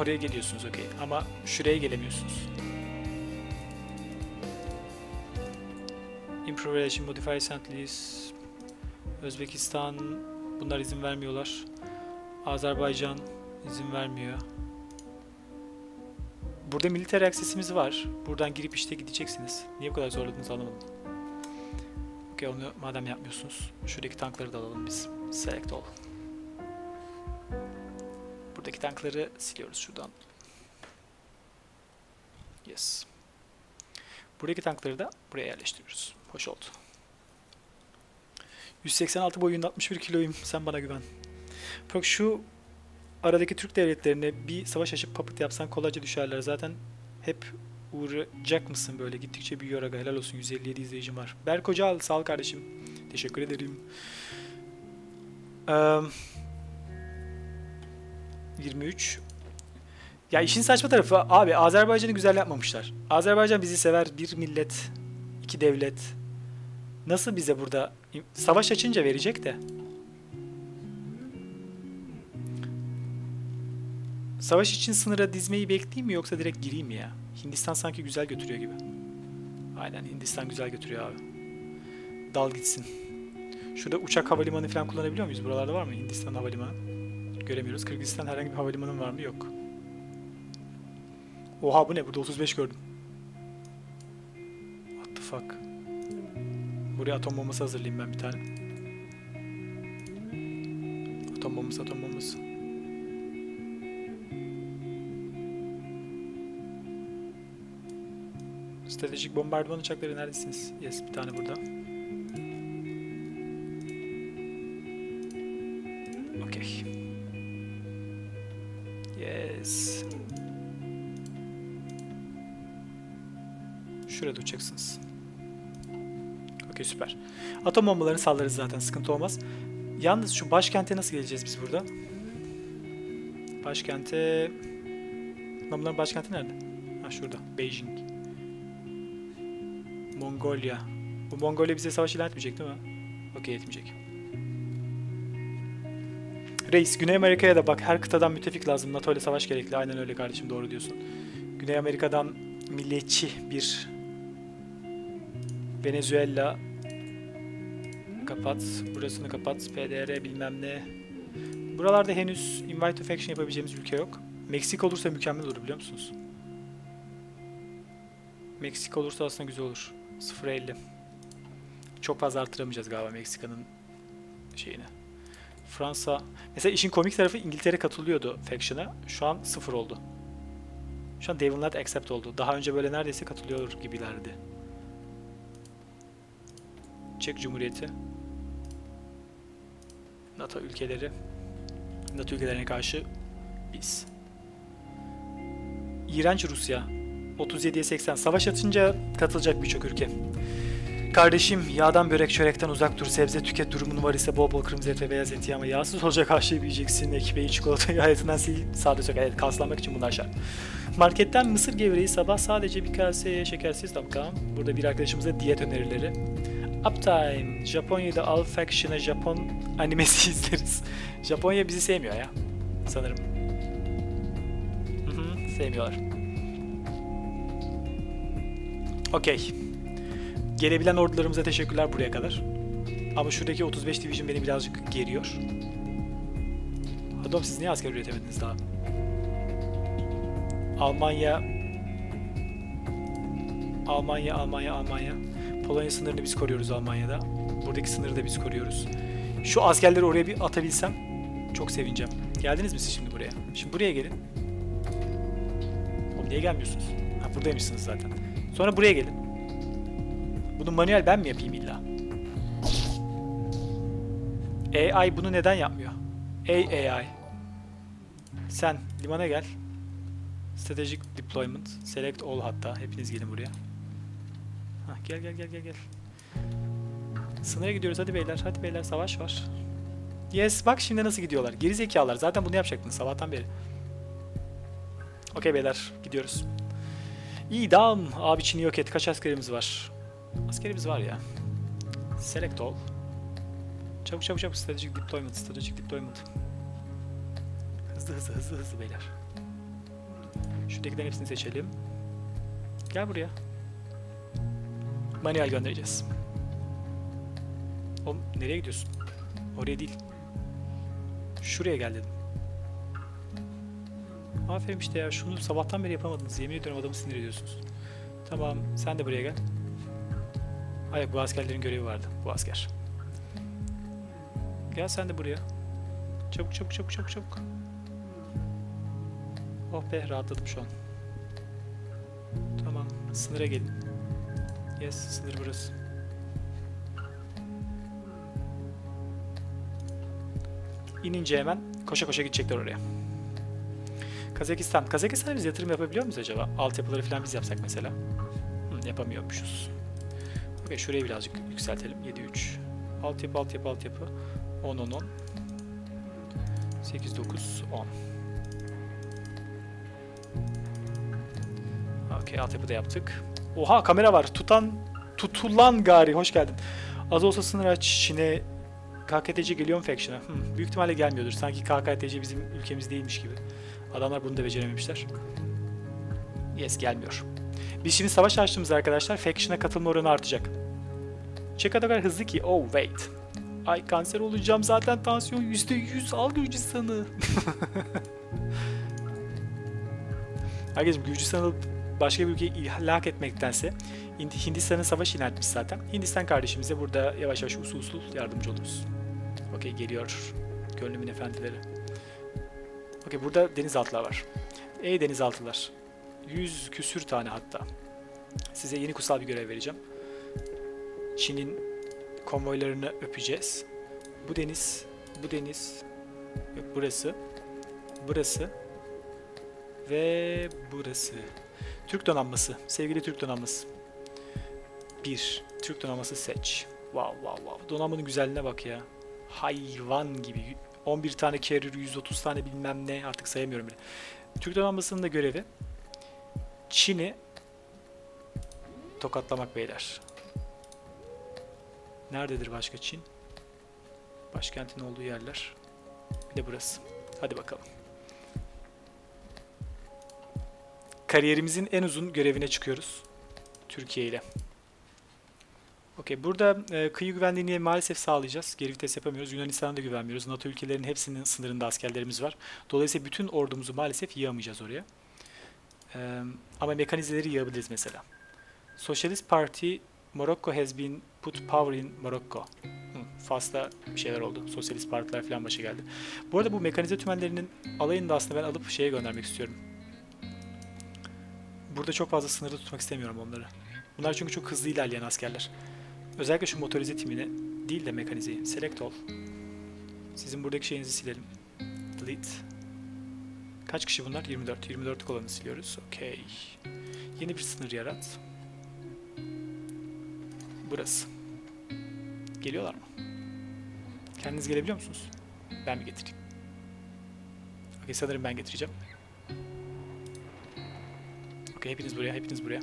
Oraya geliyorsunuz okey. Ama şuraya gelemiyorsunuz. Improve Relation, Modify Sent Lease, Özbekistan bunlar izin vermiyorlar. Azerbaycan izin vermiyor. Burada militer aksesimiz var. Buradan girip işte gideceksiniz. Niye bu kadar zorladınız anlamadım. Okey onu madem yapmıyorsunuz. Şuradaki tankları da alalım biz. Select all. Buradaki tankları siliyoruz şuradan. Yes. Buradaki tankları da buraya yerleştiriyoruz. Hoş oldu. 186 boyunda 61 kiloyum. Sen bana güven. Bak şu aradaki Türk devletlerine bir savaş açıp papıt yapsan kolayca düşerler. Zaten hep uğrayacak mısın böyle? Gittikçe büyüyor aga. Helal olsun. 157 izleyicim var. Berk Hoca sağ ol kardeşim. Teşekkür ederim. Eee 23. Ya işin saçma tarafı abi Azerbaycan'ı güzel yapmamışlar. Azerbaycan bizi sever. Bir millet, iki devlet. Nasıl bize burada savaş açınca verecek de. Savaş için sınıra dizmeyi bekleyeyim mi yoksa direkt gireyim mi ya? Hindistan sanki güzel götürüyor gibi. Aynen Hindistan güzel götürüyor abi. Dal gitsin. Şurada uçak havalimanı falan kullanabiliyor muyuz? Buralarda var mı Hindistan havalimanı? Göremiyoruz. Kırgızistan herhangi bir havalimanı var mı? Yok. Oha bu ne? Burada 35 gördüm. What the fuck? Buraya atom bombası hazırlayayım ben bir tane. Atom bombası, atom bombası. Stratejik bombardıman uçakları neredesiniz? Yes, bir tane burada. Atom bombalarını sallarız zaten sıkıntı olmaz. Yalnız şu başkente nasıl geleceğiz biz burada? Başkente... Lan bunların başkenti nerede? Ha şurada. Beijing. Mongolia. Bu Mongolia bize savaş ilan etmeyecek değil mi? Okey etmeyecek. Reis Güney Amerika'ya da bak her kıtadan müttefik lazım. NATO ile savaş gerekli. Aynen öyle kardeşim doğru diyorsun. Güney Amerika'dan milliyetçi bir Venezuela kapat. Burasını kapat. PDR bilmem ne. Buralarda henüz invite to faction yapabileceğimiz ülke yok. Meksika olursa mükemmel olur biliyor musunuz? Meksika olursa aslında güzel olur. 0.50. Çok fazla arttıramayacağız galiba Meksika'nın şeyini. Fransa. Mesela işin komik tarafı İngiltere katılıyordu Faction'a. Şu an sıfır oldu. Şu an they will accept oldu. Daha önce böyle neredeyse katılıyor gibilerdi. Çek Cumhuriyeti. NATO ülkeleri. NATO ülkelerine karşı biz. İğrenç Rusya. 37'ye 80. Savaş atınca katılacak birçok ülke. Kardeşim yağdan börek çörekten uzak dur. Sebze tüket durumun var ise bol bol kırmızı et ve beyaz et ama yağsız olacak her şeyi yiyeceksin. Ekmeği, çikolatayı hayatından sil. Sade. Evet kaslanmak için bunlar şart. Marketten mısır gevreği sabah sadece bir kaseye şekersiz tamam. Burada bir arkadaşımıza diyet önerileri. Uptime. Japonya'da All Faction'a Japon animesi izleriz. Japonya bizi sevmiyor ya. Sanırım. Sevmiyorlar. Okey. Gelebilen ordularımıza teşekkürler buraya kadar. Ama şuradaki 35 Division beni birazcık geriyor. Adam siz niye asker üretemediniz daha? Almanya Almanya, Almanya, Almanya. Polonya sınırını biz koruyoruz Almanya'da. Buradaki sınırı da biz koruyoruz. Şu askerleri oraya bir atabilsem çok sevineceğim. Geldiniz mi siz şimdi buraya? Şimdi buraya gelin. Oğlum niye gelmiyorsunuz? Ha buradaymışsınız zaten. Sonra buraya gelin. Bunu manuel ben mi yapayım illa? AI bunu neden yapmıyor? Ey AI. Sen limana gel. Strategic Deployment. Select all hatta. Hepiniz gelin buraya. Hah, gel gel gel gel gel. Sınıra gidiyoruz hadi beyler. Hadi beyler savaş var. Yes bak şimdi nasıl gidiyorlar. Geri zekalar. Zaten bunu yapacaktınız sabahtan beri. Okey beyler gidiyoruz. İdam. Abi Çin'i yok et. Kaç askerimiz var? Askerimiz var ya. Select all. Çabuk çabuk çabuk. Strategic deployment. Strategic deployment. Hızlı hızlı hızlı hızlı beyler. Şuradakilerin hepsini seçelim. Gel buraya. Manuel göndereceğiz. Oğlum nereye gidiyorsun? Oraya değil. Şuraya gel dedim. Aferin işte ya şunu sabahtan beri yapamadınız. Yemin ediyorum adamı sinir ediyorsunuz. Tamam sen de buraya gel. Hayır bu askerlerin görevi vardı. Bu asker. Gel sen de buraya. Çabuk çabuk çabuk çabuk çabuk. Oh be rahatladım şu an. Tamam sınıra gelin. Yes sınır burası. İnince hemen koşa koşa gidecekler oraya. Kazakistan. Kazakistan'a biz yatırım yapabiliyor muyuz acaba? Altyapıları falan biz yapsak mesela. Hı, yapamıyormuşuz. Okey şurayı birazcık yükseltelim. 7-3. Altyapı, altyapı, altyapı. 10, 10, 10. 8, 9, 10. Okey altyapı da yaptık. Oha kamera var. Tutan, tutulan gari. Hoş geldin. Az olsa sınır aç. Çin'e KKTC geliyor mu Faction'a? Hmm, büyük ihtimalle gelmiyordur. Sanki KKTC bizim ülkemiz değilmiş gibi. Adamlar bunu da becerememişler. Yes gelmiyor. Biz şimdi savaş açtığımızda arkadaşlar Faction'a katılma oranı artacak. Çek kadar hızlı ki. Oh wait. Ay kanser olacağım zaten tansiyon %100 al Gürcistan'ı. Herkesim Gürcistan'ı başka bir ülkeye ilhak etmektense Hindistan'ın savaş ilan etmiş zaten. Hindistan kardeşimize burada yavaş yavaş usul usul yardımcı oluruz. Okey geliyor. Gönlümün efendileri. Okey burada denizaltılar var. Ey denizaltılar. Yüz küsür tane hatta. Size yeni kutsal bir görev vereceğim. Çin'in konvoylarını öpeceğiz. Bu deniz, bu deniz, burası, burası ve burası. Türk donanması, sevgili Türk donanması. Bir, Türk donanması seç. Wow wow wow. Donanmanın güzelliğine bak ya. Hayvan gibi. 11 tane carrier, 130 tane bilmem ne artık sayamıyorum bile. Türk donanmasının da görevi Çin'i tokatlamak beyler. Nerededir başka Çin? Başkentin olduğu yerler. Bir de burası. Hadi bakalım. Kariyerimizin en uzun görevine çıkıyoruz. Türkiye ile. Okey. Burada e, kıyı güvenliğini maalesef sağlayacağız. Geri vites yapamıyoruz. Yunanistan'a da güvenmiyoruz. NATO ülkelerinin hepsinin sınırında askerlerimiz var. Dolayısıyla bütün ordumuzu maalesef yığamayacağız oraya. E, ama mekanizeleri yığabiliriz mesela. Socialist Party Morocco has been put power in Morocco. Hı, Fas'ta bir şeyler oldu. Sosyalist partiler falan başa geldi. Bu arada bu mekanize tümenlerinin alayını da aslında ben alıp şeye göndermek istiyorum. Burada çok fazla sınırda tutmak istemiyorum onları. Bunlar çünkü çok hızlı ilerleyen askerler. Özellikle şu motorize timini değil de mekanizeyi. Select all. Sizin buradaki şeyinizi silelim. Delete. Kaç kişi bunlar? 24. 24'lük olanı siliyoruz. Okey. Yeni bir sınır yarat. Burası. Geliyorlar mı? Kendiniz gelebiliyor musunuz? Ben mi getireyim? Okey sanırım ben getireceğim. Okey hepiniz buraya, hepiniz buraya.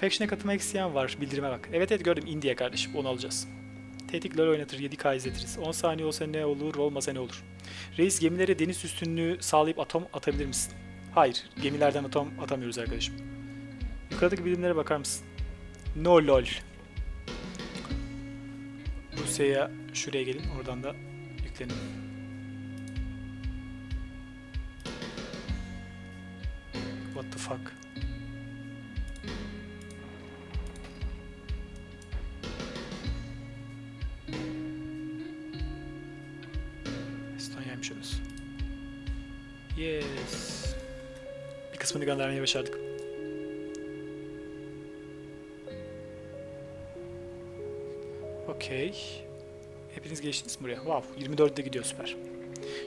Faction'e katılmak isteyen var. Bildirime bak. Evet evet gördüm. India kardeşim. Onu alacağız. Tetikler oynatır. 7K izletiriz. 10 saniye olsa ne olur, olmasa ne olur? Reis gemilere deniz üstünlüğü sağlayıp atom atabilir misin? Hayır. Gemilerden atom atamıyoruz arkadaşım. Yukarıdaki bilimlere bakar mısın? No lol. Rusya'ya şuraya gelin. Oradan da yüklenin. Fuck? Estonya'ymış orası. Yes. Bir kısmını göndermeyi başardık. Okey. Hepiniz geçtiniz mi buraya? Wow, 24'de gidiyor süper.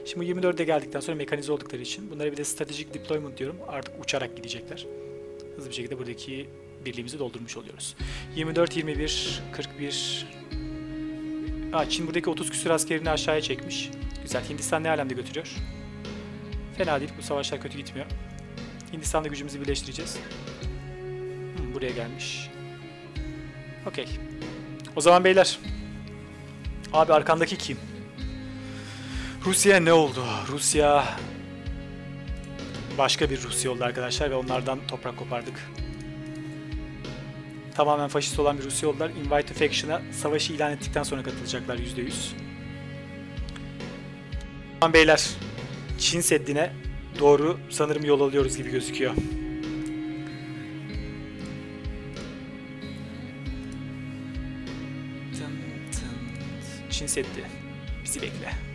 Şimdi bu 24'de geldikten sonra mekanize oldukları için bunlara bir de stratejik deployment diyorum. Artık uçarak gidecekler. Hızlı bir şekilde buradaki birliğimizi doldurmuş oluyoruz. 24, 21, 41... Aa, Çin buradaki 30 küsur askerini aşağıya çekmiş. Güzel. Hindistan ne alemde götürüyor? Fena değil. Bu savaşlar kötü gitmiyor. Hindistan'da gücümüzü birleştireceğiz. Hmm, buraya gelmiş. Okey. O zaman beyler. Abi arkandaki kim? Rusya ne oldu? Rusya başka bir Rus yoldu arkadaşlar ve onlardan toprak kopardık. Tamamen faşist olan bir Rus yollar Invite to Faction'a savaşı ilan ettikten sonra katılacaklar %100. Tamam beyler, Çin Seddi'ne doğru sanırım yol alıyoruz gibi gözüküyor. Çin Seddi. Bizi bekle.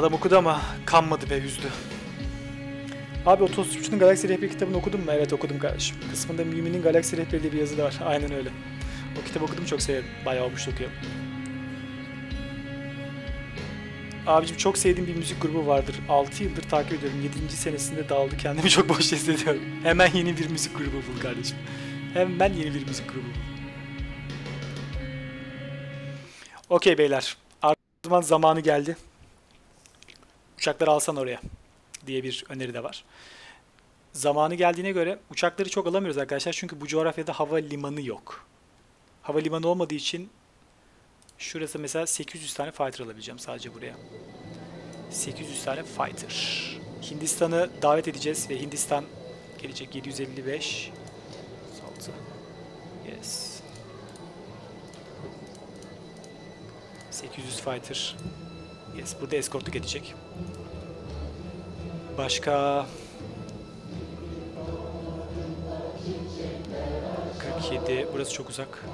Adam okudu ama kanmadı ve üzdü. Abi Otostopçu'nun Galaksi Rehberi kitabını okudun mu? Evet okudum kardeşim. Kısmında Mümin'in Galaksi Rehberi diye bir yazı da var. Aynen öyle. O kitabı okudum çok severim. Bayağı olmuş okuyorum. Abicim çok sevdiğim bir müzik grubu vardır. 6 yıldır takip ediyorum. 7. senesinde dağıldı. Kendimi çok boş hissediyorum. Hemen yeni bir müzik grubu bul kardeşim. Hemen yeni bir müzik grubu bul. Okey beyler. Artık zamanı geldi. Uçakları alsan oraya diye bir öneri de var. Zamanı geldiğine göre uçakları çok alamıyoruz arkadaşlar. Çünkü bu coğrafyada hava limanı yok. Hava limanı olmadığı için şurası mesela 800 tane fighter alabileceğim sadece buraya. 800 tane fighter. Hindistan'ı davet edeceğiz ve Hindistan gelecek 755 6 Yes. 800 fighter. Yes, burada eskortluk edecek. Başka 47. Burası çok uzak.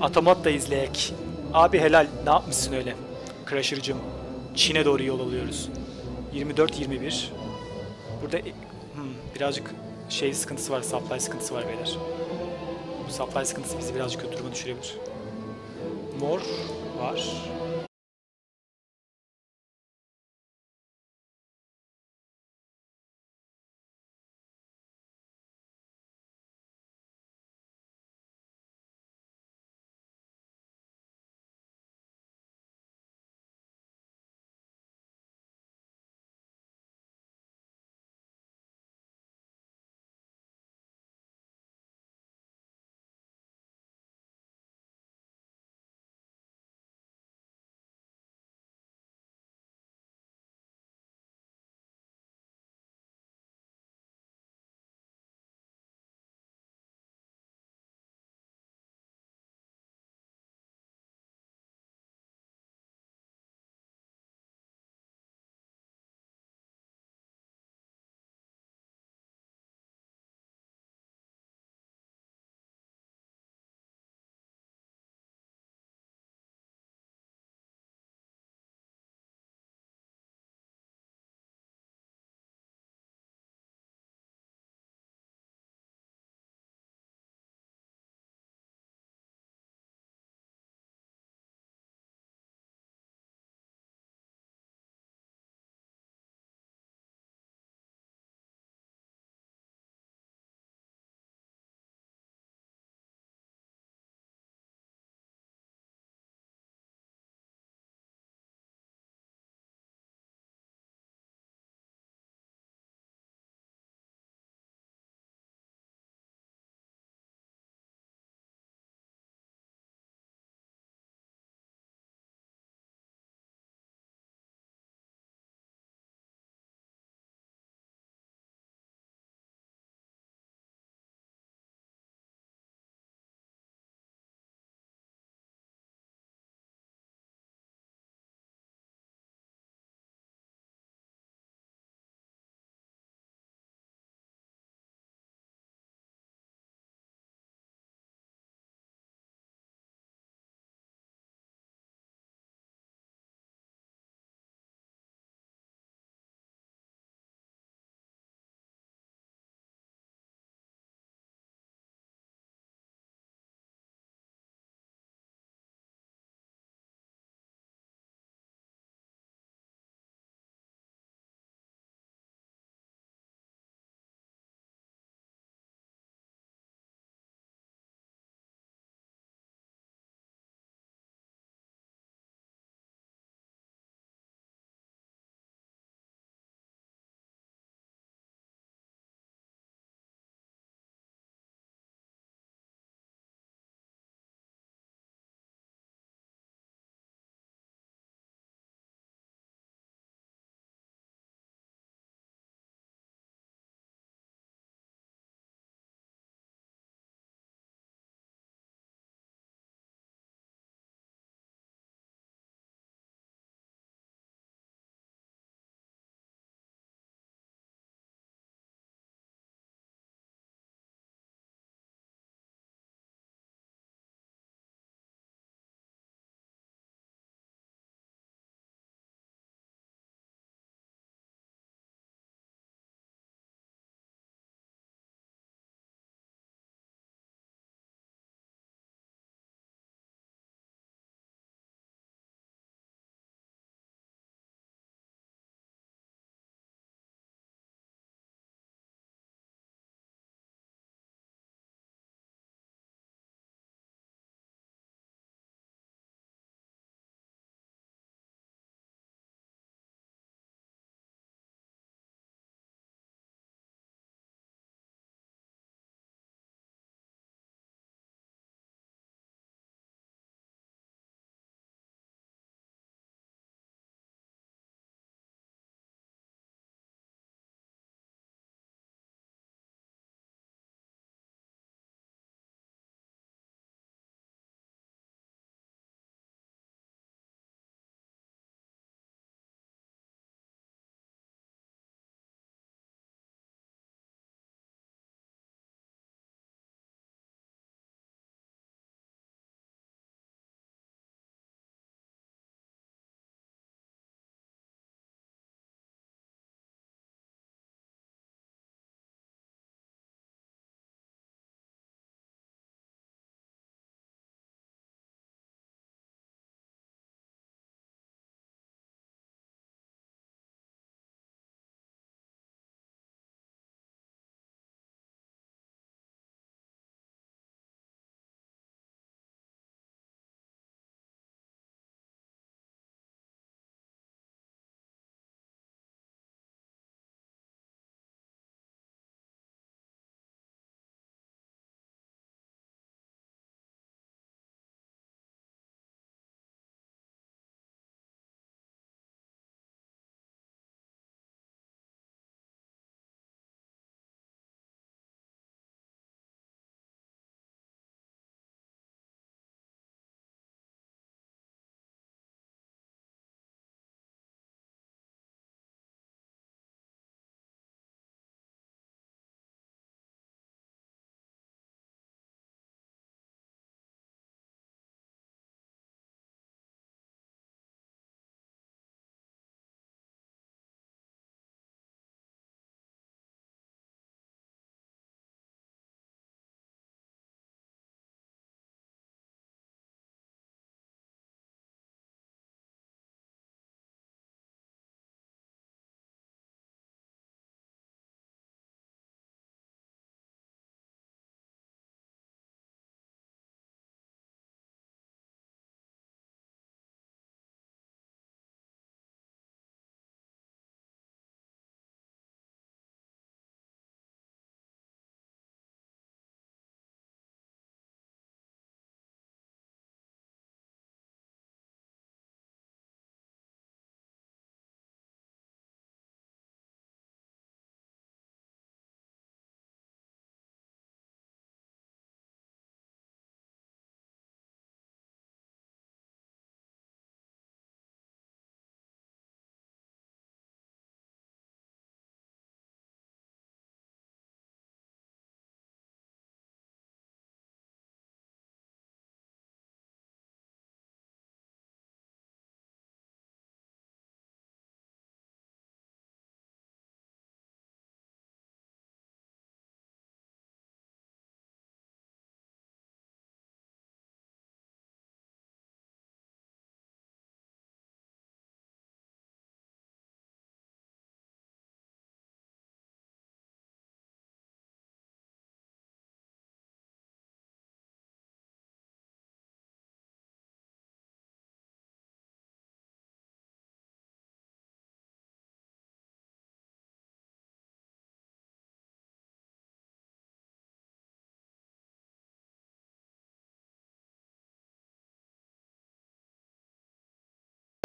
Atamat da izleyek. Abi helal. Ne yapmışsın öyle? Crusher'cım. Çin'e doğru yol alıyoruz. 24-21. Burada e, hmm, birazcık şey sıkıntısı var. Supply sıkıntısı var beyler. Bu supply sıkıntısı bizi birazcık kötü duruma düşürebilir. Mor var.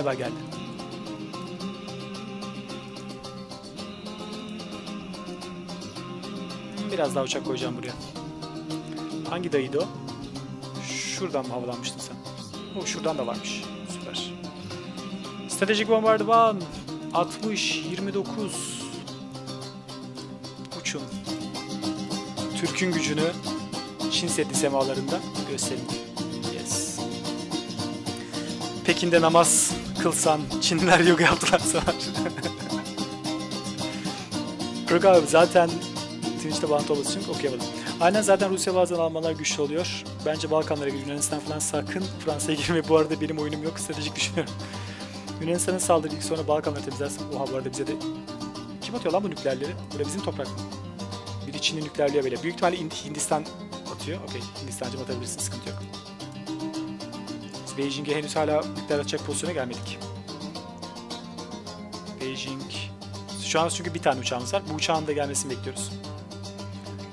Sefer geldi. Biraz daha uçak koyacağım buraya. Hangi dayıydı o? Şuradan mı havalanmıştın sen? O şuradan da varmış. Süper. Stratejik bombardıman. 60, 29. Uçun. Türk'ün gücünü Çin Seddi semalarında gösterin. Yes. Pekin'de namaz kılsan, Çinliler yoga yaptılar sanar. Yok abi zaten Twitch'te bağlantı olması için okuyamadım. Aynen zaten Rusya bazen Almanlar güçlü oluyor. Bence Balkanlara gibi Yunanistan falan sakın Fransa'ya girme. Bu arada benim oyunum yok. Stratejik düşünüyorum. Yunanistan'ın saldırı ilk sonra Balkanları temizlersin. Oha bu arada bize de... Kim atıyor lan bu nükleerleri? Burada bizim toprak mı? Biri Çin'i nükleerliyor böyle. Büyük ihtimalle Hindistan atıyor. Okey. Hindistancım atabilirsin. Sıkıntı yok. Beijing'e henüz hala nükleer atacak pozisyona gelmedik. Beijing... Şu an çünkü bir tane uçağımız var. Bu uçağın da gelmesini bekliyoruz.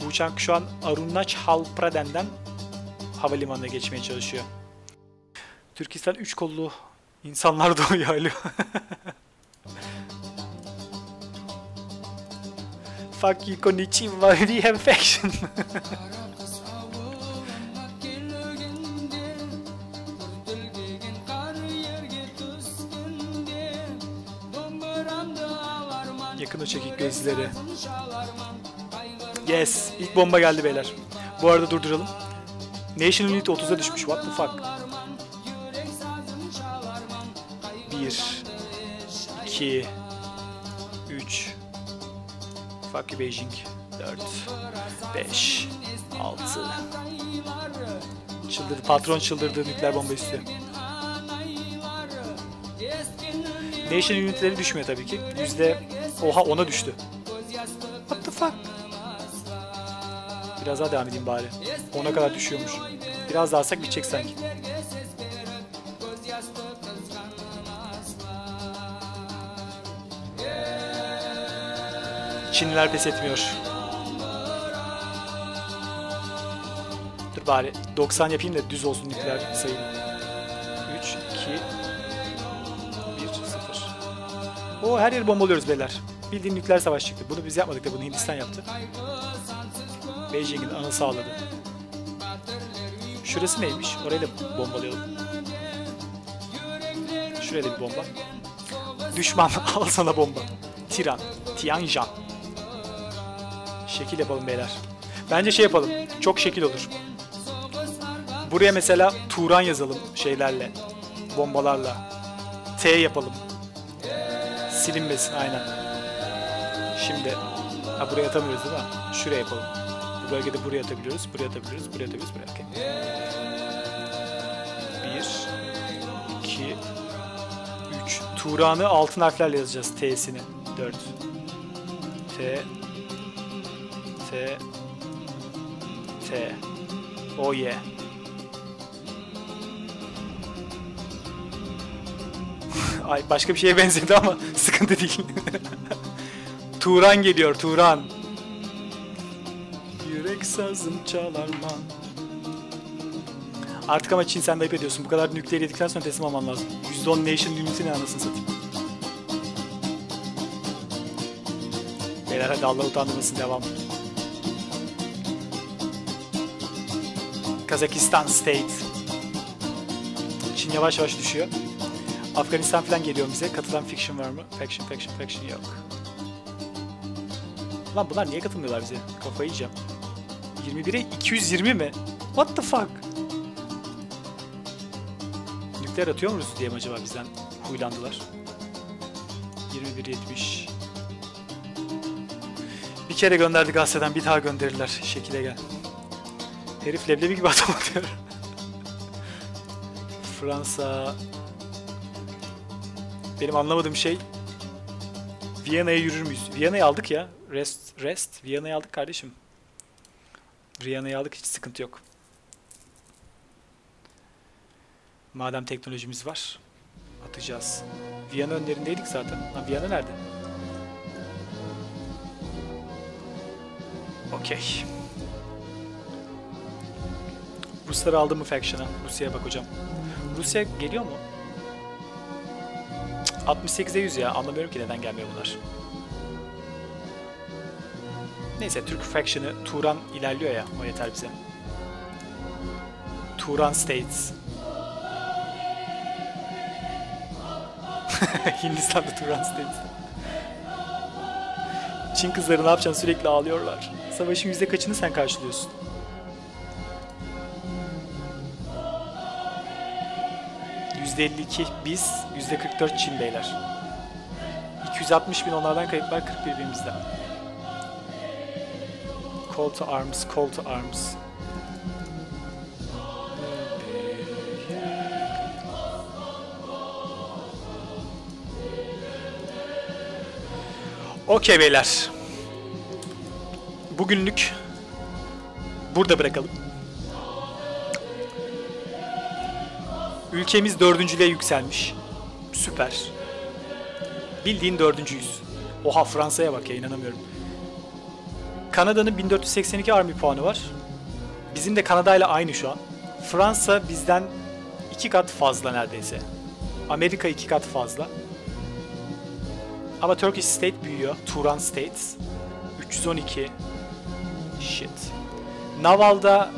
Bu uçak şu an Arunachal Praden'den havalimanına geçmeye çalışıyor. Türkistan üç kollu insanlar doğuyor alo. Fuck you konnichiwa we have faction. O çekik gözleri. Yes. ilk bomba geldi beyler. Bu arada durduralım. Nation Unit 30'a düşmüş. What the fuck? 1 2 3 Fuck you Beijing 4 5 6 Çıldırdı. Patron çıldırdı. Nükleer bomba istiyor. Nation Unit'leri düşmüyor tabii ki. Yüzde... Oha ona düştü. What the fuck? Biraz daha devam edeyim bari. Ona kadar düşüyormuş. Biraz daha alsak bitecek sanki. Çinliler pes etmiyor. Dur bari 90 yapayım da düz olsun nükleer sayım. 3, 2, 1, 0. Oo her yeri bombalıyoruz beyler. Bildiğin nükleer savaş çıktı. Bunu biz yapmadık da bunu Hindistan yaptı. Beijing'in anı sağladı. Şurası neymiş? Orayı da bombalayalım. Şuraya da bir bomba. Düşman al sana bomba. Tiran. Tianjin. Şekil yapalım beyler. Bence şey yapalım. Çok şekil olur. Buraya mesela Turan yazalım şeylerle. Bombalarla. T yapalım. Silinmesin aynen. Şimdi ha buraya atamıyoruz değil mi? Şuraya yapalım. Bu bölgede buraya atabiliyoruz, buraya atabiliyoruz, buraya atabiliyoruz, buraya. Okay. Bir, iki, üç. Turan'ı altın harflerle yazacağız T'sini. Dört. T, T, T. Oh yeah. Ay başka bir şeye benzedi ama sıkıntı değil. Turan geliyor, Turan. Yürek sazım çalarman. Artık ama Çin sen de ayıp ediyorsun. Bu kadar nükleer yedikten sonra teslim alman lazım. %10 nation limit'i ne anasını satayım. Beyler hadi Allah utandırmasın devam. Kazakistan State. Çin yavaş yavaş düşüyor. Afganistan falan geliyor bize. Katılan fiction var mı? Faction, faction, faction yok. Lan bunlar niye katılmıyorlar bize? Kafayı yiyeceğim. 21'e 220 mi? What the fuck? Nükleer atıyor muyuz diye mi acaba bizden huylandılar? 21.70 Bir kere gönderdik Asya'dan bir daha gönderirler. Şekile gel. Herif leblebi gibi adam atıyor. Fransa... Benim anlamadığım şey Viyana'ya yürür müyüz? Viyana'yı aldık ya. Rest, rest. Viyana'yı aldık kardeşim. Viyana'yı aldık hiç sıkıntı yok. Madem teknolojimiz var. Atacağız. Viyana önlerindeydik zaten. Lan Viyana nerede? Okey. Rusları aldı mı Faction'a? Rusya'ya bak hocam. Rusya geliyor mu? 68'e 100 ya. Anlamıyorum ki neden gelmiyor bunlar. Neyse Türk Faction'ı Turan ilerliyor ya. O yeter bize. Turan States. Hindistan'da Turan States. Çin kızları ne yapacaksın sürekli ağlıyorlar. Savaşın yüzde kaçını sen karşılıyorsun? %52 biz, %44 Çin beyler. 260 bin onlardan kayıplar, 41 bin bizden. Call to arms, call to arms. Okey beyler. Bugünlük burada bırakalım. Ülkemiz dördüncülüğe yükselmiş. Süper. Bildiğin dördüncüyüz. Oha Fransa'ya bak ya inanamıyorum. Kanada'nın 1482 army puanı var. Bizim de Kanada ile aynı şu an. Fransa bizden iki kat fazla neredeyse. Amerika iki kat fazla. Ama Turkish State büyüyor. Turan States. 312. Shit. Naval'da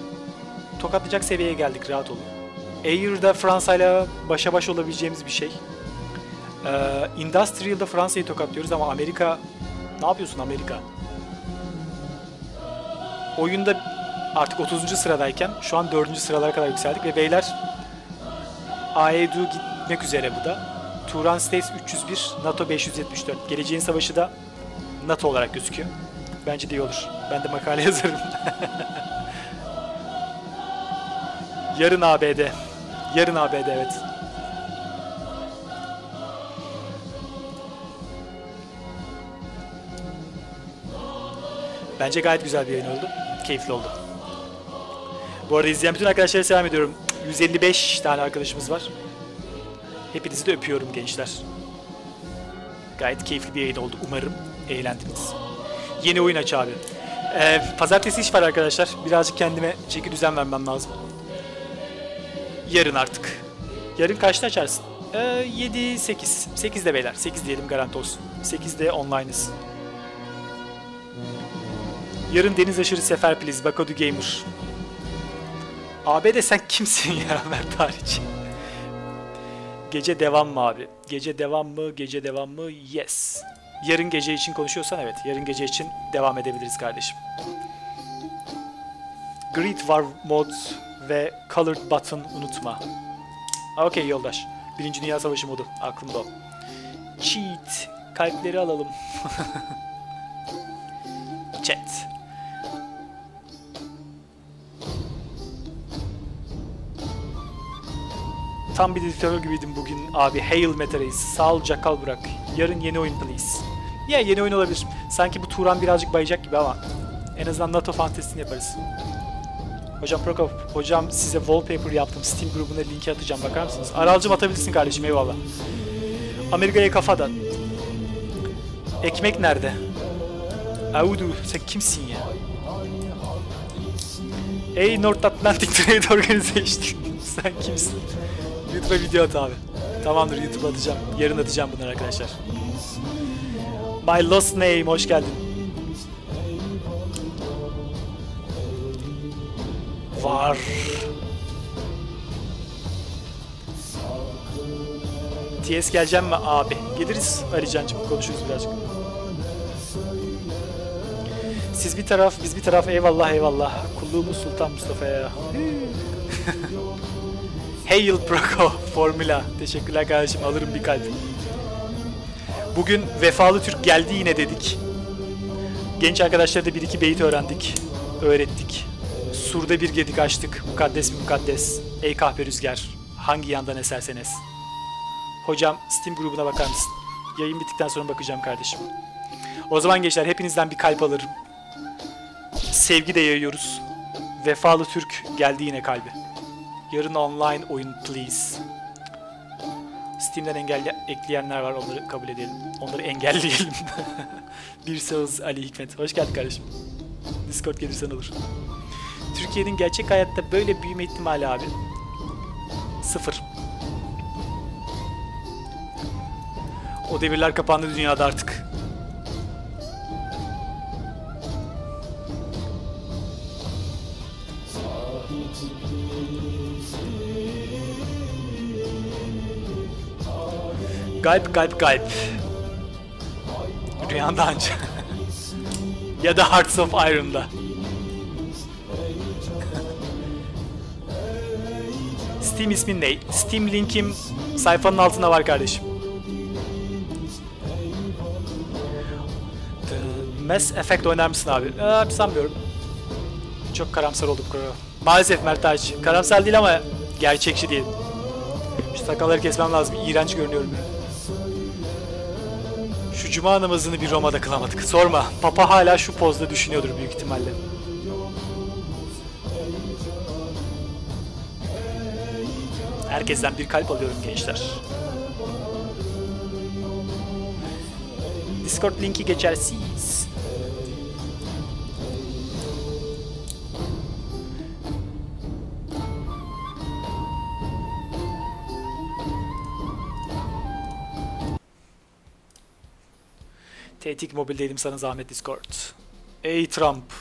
tokatlayacak seviyeye geldik rahat olun. Air'da Fransa ile başa baş olabileceğimiz bir şey. Ee, Industrial'da Fransa'yı tokatlıyoruz ama Amerika... Ne yapıyorsun Amerika? Oyunda artık 30. sıradayken şu an 4. sıralara kadar yükseldik ve beyler AEDU gitmek üzere bu da. Turan States 301, NATO 574. Geleceğin savaşı da NATO olarak gözüküyor. Bence de iyi olur. Ben de makale yazarım. Yarın ABD. Yarın ABD evet. Bence gayet güzel bir yayın oldu. Keyifli oldu. Bu arada izleyen bütün arkadaşlara selam ediyorum. 155 tane arkadaşımız var. Hepinizi de öpüyorum gençler. Gayet keyifli bir yayın oldu. Umarım eğlendiniz. Yeni oyun aç abi. Ee, pazartesi iş var arkadaşlar. Birazcık kendime çeki düzen vermem lazım. Yarın artık. Yarın kaçta açarsın? Ee, 7, 8. 8'de beyler. 8 diyelim garanti olsun. 8'de online'ız. Yarın deniz aşırı sefer please. Bakodu Gamer. ABD sen kimsin ya Mert hariç? Gece devam mı abi? Gece devam mı? Gece devam mı? Yes. Yarın gece için konuşuyorsan evet. Yarın gece için devam edebiliriz kardeşim. Grid War Mod ve Colored Button unutma. Okey yoldaş. Birinci Dünya Savaşı modu. Aklımda o. Cheat. Kalpleri alalım. Chat. Tam bir editör gibiydim bugün abi. Hail Metareis. Sağ ol Jackal Burak. Yarın yeni oyun please. Ya yeah, yeni oyun olabilir. Sanki bu Turan birazcık bayacak gibi ama en azından NATO fantezisini yaparız. Hocam Prokop, hocam size wallpaper yaptım. Steam grubuna linki atacağım. Bakar mısınız? Aralcım atabilirsin kardeşim eyvallah. Amerika'ya kafadan. Ekmek nerede? Audu sen kimsin ya? Ey North Atlantic Trade Organization. sen kimsin? YouTube'a video at abi. Tamamdır YouTube atacağım. Yarın atacağım bunları arkadaşlar. My Lost Name hoş geldin. Var. TS geleceğim mi abi? Geliriz Ali Can'cığım konuşuruz birazcık. Siz bir taraf, biz bir taraf eyvallah eyvallah. Kulluğumuz Sultan Mustafa'ya. Hail Proco Formula. Teşekkürler kardeşim alırım bir kalp. Bugün vefalı Türk geldi yine dedik. Genç arkadaşlara da bir iki beyit öğrendik. Öğrettik. Surda bir gedik açtık. Mukaddes mi mukaddes. Ey kahpe rüzgar. Hangi yandan esersen es. Hocam Steam grubuna bakar mısın? Yayın bittikten sonra bakacağım kardeşim. O zaman gençler hepinizden bir kalp alırım. Sevgi de yayıyoruz. Vefalı Türk geldi yine kalbi. Yarın online oyun please. Steam'den engelle ekleyenler var onları kabul edelim. Onları engelleyelim. bir söz Ali Hikmet. Hoş geldin kardeşim. Discord gelirsen olur. Türkiye'nin gerçek hayatta böyle büyüme ihtimali abi. Sıfır. O devirler kapandı dünyada artık. Galp galp galp. Rüyanda anca. ya da Hearts of Iron'da. Steam ismin ne? Steam linkim sayfanın altında var kardeşim. Mass Effect oynar mısın abi? Ee, sanmıyorum. Çok karamsar olduk. Maalesef Mert Ağaç. Karamsar değil ama gerçekçi değil. Şu sakalları kesmem lazım. İğrenç görünüyorum. Şu cuma namazını bir Roma'da kılamadık. Sorma. Papa hala şu pozda düşünüyordur büyük ihtimalle. Herkesten bir kalp alıyorum gençler. Discord linki geçersiz. Tetik mobildeydim sana zahmet Discord. Ey Trump.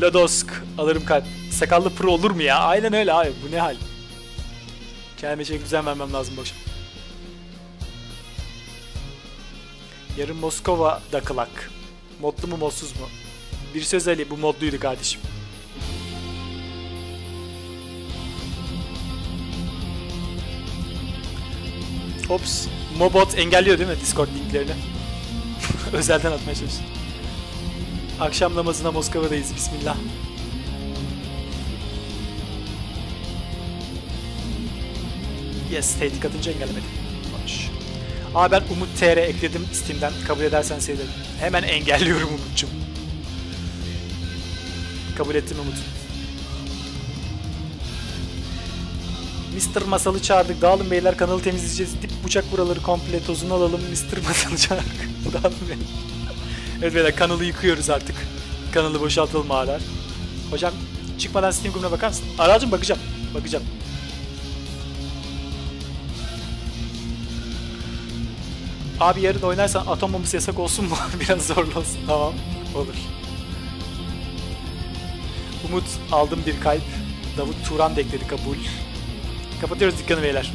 Lodosk alırım kalp. Sakallı pro olur mu ya? Aynen öyle abi. Bu ne hal? Kendime çek düzen vermem lazım bu akşam. Yarın Moskova'da kılak. Modlu mu modsuz mu? Bir söz Ali bu modluydu kardeşim. Ops. Mobot engelliyor değil mi Discord linklerini? Özelden atmaya çalıştım. Akşam namazına Moskova'dayız. Bismillah. Yes, tehdit atınca engellemedim. Hoş. Aa ben Umut TR ekledim Steam'den. Kabul edersen sevinirim. Hemen engelliyorum Umut'cum. Kabul ettim Umut. Mr. Masal'ı çağırdık. Dağılın beyler kanalı temizleyeceğiz. Dip bıçak buraları komple tozunu alalım. Mr. Masal'ı çağırdık. Dağılın beyler. evet beyler kanalı yıkıyoruz artık. Kanalı boşaltalım ağlar. Hocam çıkmadan Steam grubuna bakar mısın? Aracım bakacağım. Bakacağım. Abi yarın oynarsan atom bombası yasak olsun mu? Biraz zorlu olsun. Tamam. Olur. Umut aldım bir kalp. Davut Turan da kabul. Kapatıyoruz dükkanı beyler.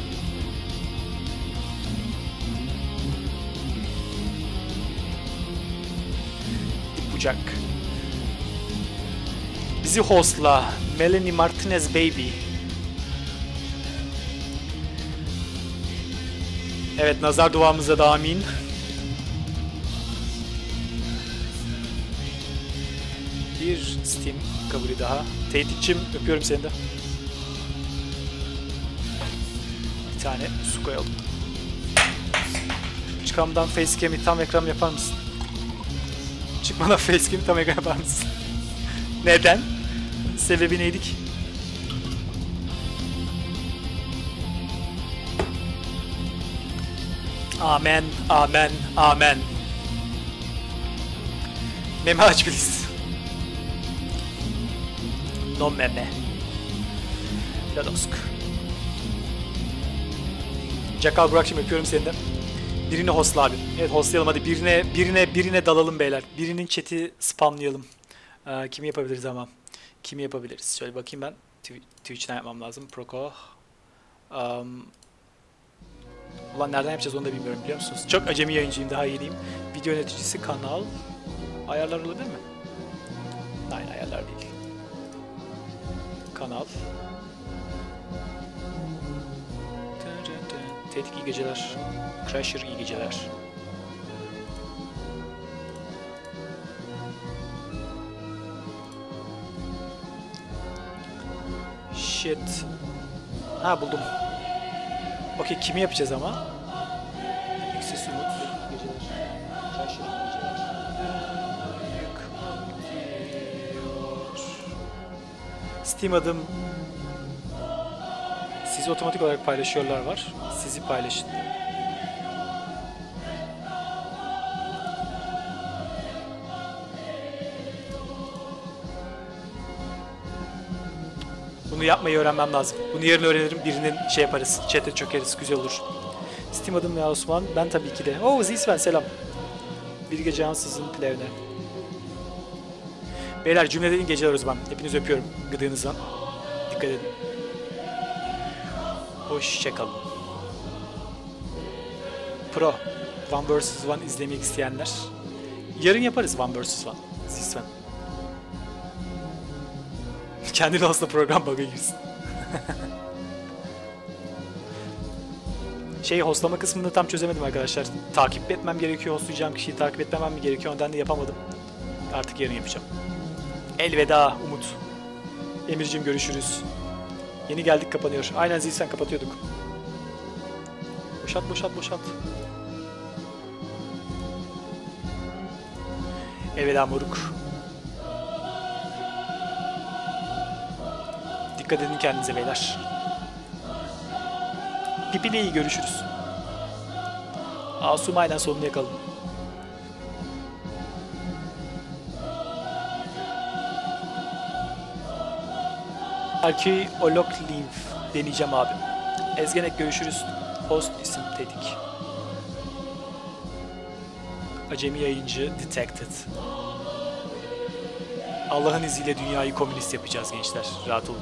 Bucak. Bizi hostla. Melanie Martinez Baby. Evet nazar duamıza da amin. Bir Steam kabulü daha. Tehditçim öpüyorum seni de. Bir tane su koyalım. Çıkamdan facecam'i tam ekran yapar mısın? Çıkmadan facecam'i tam ekran yapar mısın? Neden? Sebebi neydi ki? Amen, amen, amen. Meme aç please. No meme. Ladosk. Cakal Burak'cığım öpüyorum seni de. Birini hostla abi. Evet hostlayalım hadi. Birine, birine, birine dalalım beyler. Birinin chat'i spamlayalım. Ee, kimi yapabiliriz ama? Kimi yapabiliriz? Şöyle bakayım ben. Tw Twitch'ten yapmam lazım. Proko. Um, Ulan nereden yapacağız onu da bilmiyorum biliyor musunuz? Çok acemi yayıncıyım daha yeniyim. Video yöneticisi kanal. Ayarlar olabilir mi? Hayır ayarlar değil. Kanal. Tehdit iyi geceler. Crasher iyi geceler. Shit. Ha buldum. Okey kimi yapacağız ama? X'si Umut. Steam adım sizi otomatik olarak paylaşıyorlar var. Paylaşın. Bunu yapmayı öğrenmem lazım. Bunu yarın öğrenirim. Birinin şey yaparız. Chat'e çökeriz. Güzel olur. Steam adım ya Osman. Ben tabii ki de. Oo Zisven selam. Bir gece ansızın plevne. Beyler cümlelerin geceler o zaman. Öpüyorum gıdığınızdan. Dikkat edin. Hoşçakalın. Pro. One vs. One izlemek isteyenler. Yarın yaparız One vs. One. Zisven. Kendini aslında program bug'a girsin. şey hostlama kısmını tam çözemedim arkadaşlar. Takip etmem gerekiyor, hostlayacağım kişiyi takip etmemem mi gerekiyor ondan da yapamadım. Artık yarın yapacağım. Elveda Umut. Emir'cim görüşürüz. Yeni geldik kapanıyor. Aynen Zilsen kapatıyorduk. Boşalt boşalt boşalt. Elveda moruk. Dikkat edin kendinize beyler. Pipi'yle iyi görüşürüz. Asumayla sonunu yakalım. Arkeolog Lymph deneyeceğim abi. Ezgenek görüşürüz. Host isim Tedik. Acemi yayıncı Detected. Allah'ın izniyle dünyayı komünist yapacağız gençler. Rahat olun.